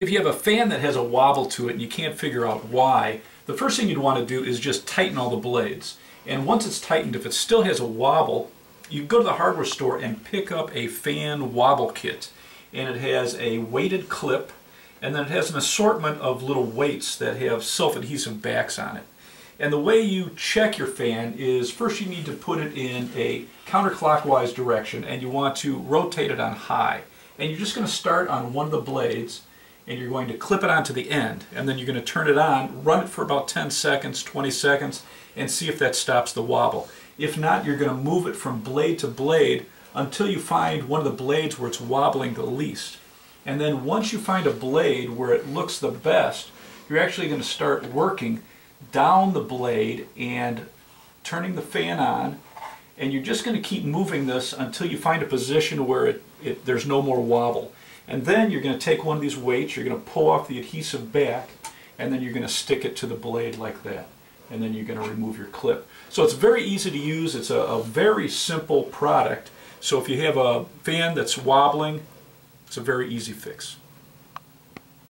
If you have a fan that has a wobble to it and you can't figure out why, the first thing you'd want to do is just tighten all the blades. And once it's tightened, if it still has a wobble, you go to the hardware store and pick up a fan wobble kit. And it has a weighted clip, and then it has an assortment of little weights that have self-adhesive backs on it. And the way you check your fan is first you need to put it in a counterclockwise direction and you want to rotate it on high. And you're just going to start on one of the blades and you're going to clip it onto the end and then you're going to turn it on, run it for about 10 seconds, 20 seconds and see if that stops the wobble. If not, you're going to move it from blade to blade until you find one of the blades where it's wobbling the least. And then once you find a blade where it looks the best, you're actually going to start working down the blade and turning the fan on and you're just going to keep moving this until you find a position where it, it, there's no more wobble. And then you're going to take one of these weights, you're going to pull off the adhesive back, and then you're going to stick it to the blade like that. And then you're going to remove your clip. So it's very easy to use. It's a, a very simple product. So if you have a fan that's wobbling, it's a very easy fix.